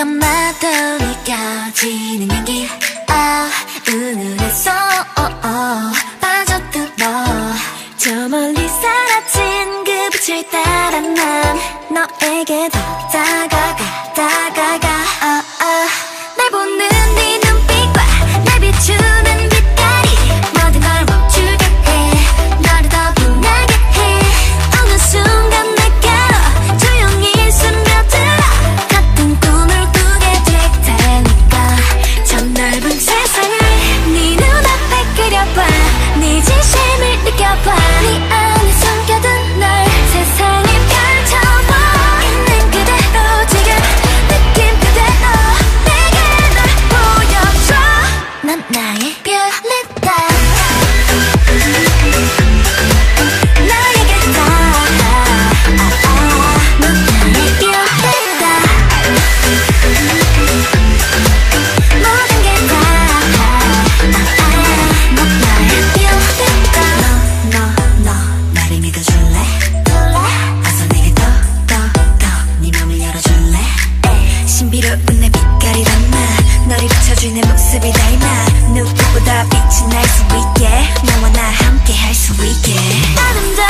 순간마다 느껴지는 연기. 아 은은했어 어, 어, 빠져들어. 저 멀리 사라진 그 빛을 따라 난 너에게 더 다가가 다가가 그은 내 빛깔이 닮아 너를 비춰줄 내 모습이 닮아 누구보다 빛이 날 수 있게. 너와 나 함께 할 수 있게. 아름다워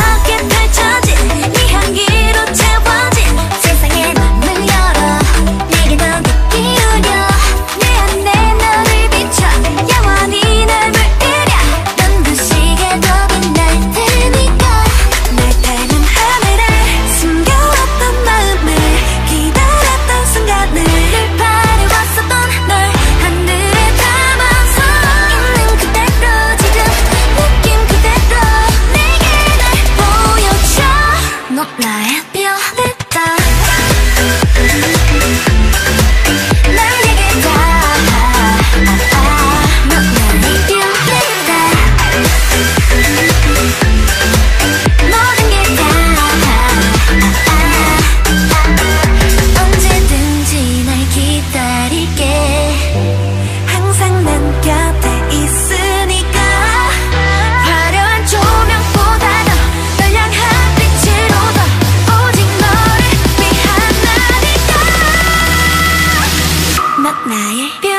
나의